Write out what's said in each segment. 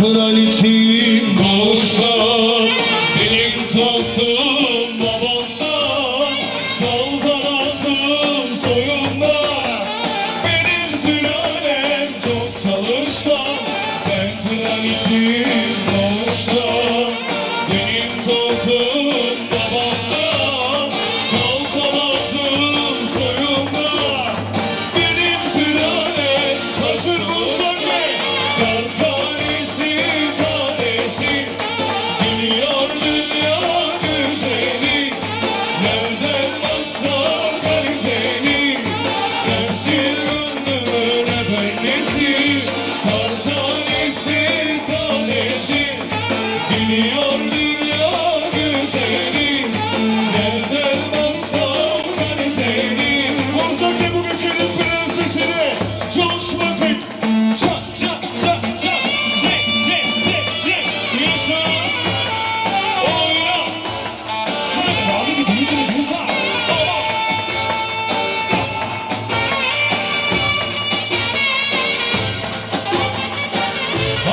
kral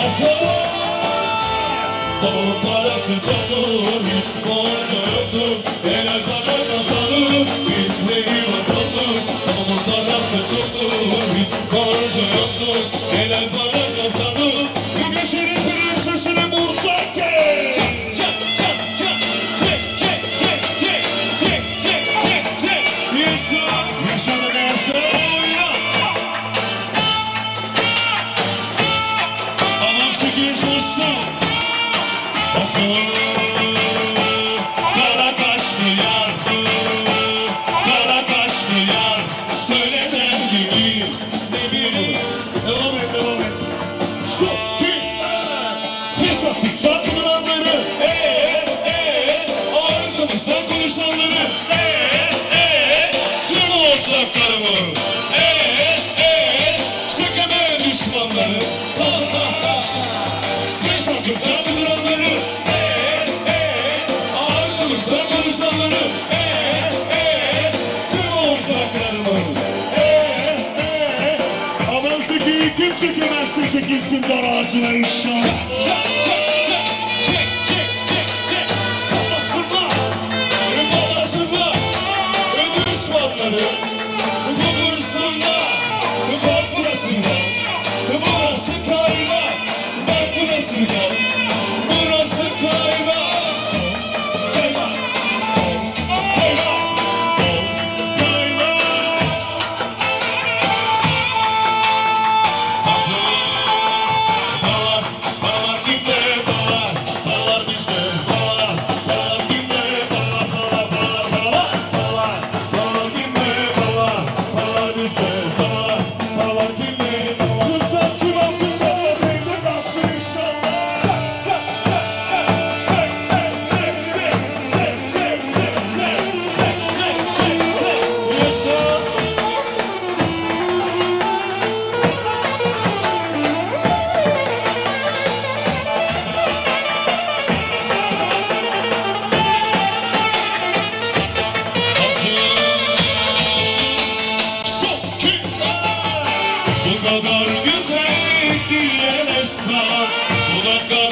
Bana you. çatır, hiç bana çatır coştum Nasıl kara kaşlı yar Kara kaşlı yar Söyle derdini Demiri Devam et devam et. Şu tüm Fes attık çarpıdıranları Eee eee Ağır konuşsan konuşanları. Kıbrıs'a Kıbrıslanları eee ee, eee tüm olacaklarımın eee eee ee, Aman Zeki'yi kim çekemezse çekilsin dar ağacına inşallah. Çak çak çak. day. Bu kadar güzellik dillere sağ Dudaklar